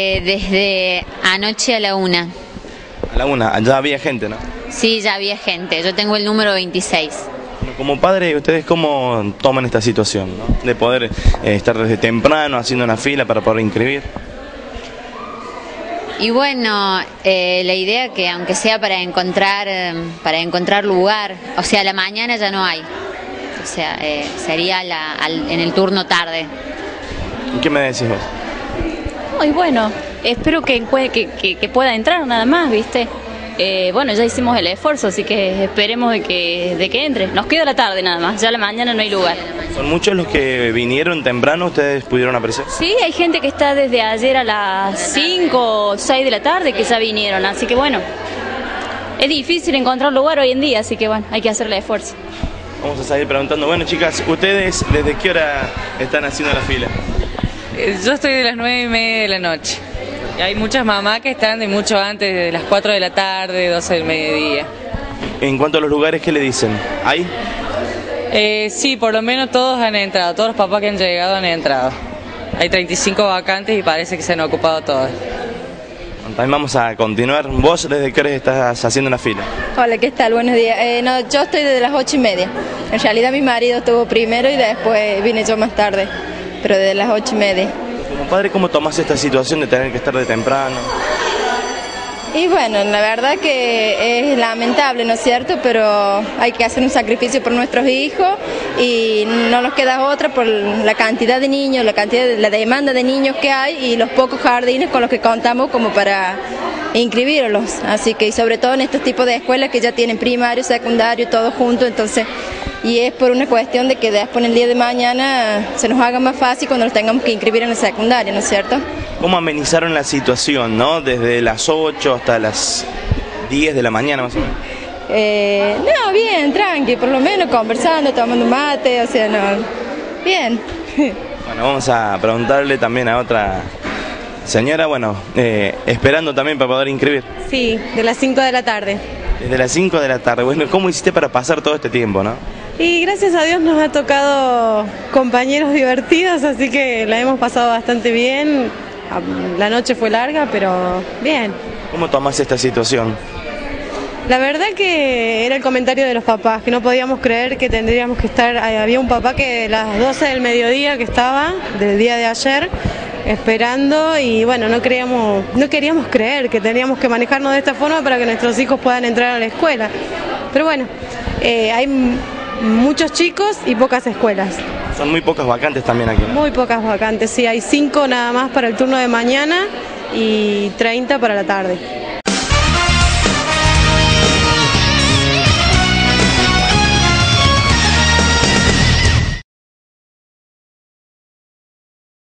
Eh, desde anoche a la una. A la una, ya había gente, ¿no? Sí, ya había gente. Yo tengo el número 26. Bueno, Como padre, ¿ustedes cómo toman esta situación, ¿no? De poder eh, estar desde temprano haciendo una fila para poder inscribir. Y bueno, eh, la idea que aunque sea para encontrar, para encontrar lugar, o sea, la mañana ya no hay. O sea, eh, sería la- al- en el turno tarde. ¿Y ¿Qué me decís vos? Muy bueno, espero que, encue- que, que- que pueda entrar nada más, ¿viste? Eh, bueno, ya hicimos el esfuerzo, así que esperemos de que, de que entre. Nos queda la tarde nada más, ya a la mañana no hay lugar. ¿Son muchos los que vinieron temprano? ¿Ustedes pudieron apreciar? Sí, hay gente que está desde ayer a las 5 o 6 de la tarde que ya vinieron, así que bueno, es difícil encontrar lugar hoy en día, así que bueno, hay que hacer el esfuerzo. Vamos a seguir preguntando. Bueno, chicas, ¿ustedes desde qué hora están haciendo la fila? Eh, Yo estoy de las nueve y media de la noche. Y hay muchas mamás que están de mucho antes, de las 4 de la tarde, 12 del mediodía. En cuanto a los lugares, ¿qué le dicen? ¿Hay? Eh, sí, por lo menos todos han entrado, todos los papás que han llegado han entrado. Hay 35 vacantes y parece que se han ocupado todas. También vamos a continuar. ¿Vos desde qué hora estás haciendo la fila? Hola, ¿qué tal? Buenos días. Eh, no, yo estoy desde las ocho y media. En realidad mi marido estuvo primero y después vine yo más tarde, pero desde las ocho y media. Como padre, ¿cómo tomás esta situación de tener que estar de temprano? Y bueno, la verdad que es lamentable, ¿no es cierto? Pero hay que hacer un sacrificio por nuestros hijos y no nos queda otra por la cantidad de niños, la cantidad de, la demanda de niños que hay y los pocos jardines con los que contamos como para inscribirlos. Así que y sobre todo en estos tipos de escuelas que ya tienen primario, secundario, todo junto, entonces y es por una cuestión de que después en el día de mañana se nos haga más fácil cuando los tengamos que inscribir en la secundaria, ¿no es cierto? ¿Cómo amenizaron la situación, no? Desde las 8 hasta las 10 de la mañana, más o menos. Eh, no, bien, tranqui, por lo menos conversando, tomando mate, o sea, no, bien. Bueno, vamos a preguntarle también a otra señora, bueno, eh, esperando también para poder inscribir. Sí, de las 5 de la tarde. Desde las 5 de la tarde, bueno, ¿cómo hiciste para pasar todo este tiempo, no? Y gracias a Dios nos ha tocado compañeros divertidos, así que la hemos pasado bastante bien. La noche fue larga, pero bien. ¿Cómo tomás esta situación? La verdad que era el comentario de los papás, que no podíamos creer que tendríamos que estar, eh, había un papá que a las 12 del mediodía que estaba, del día de ayer, esperando y bueno, no queríamos, no queríamos creer que teníamos que manejarnos de esta forma para que nuestros hijos puedan entrar a la escuela. Pero bueno, eh, hay muchos chicos y pocas escuelas, Son muy pocas vacantes también aquí. ¿no? muy pocas vacantes, sí, hay cinco nada más para el turno de mañana y 30 para la tarde.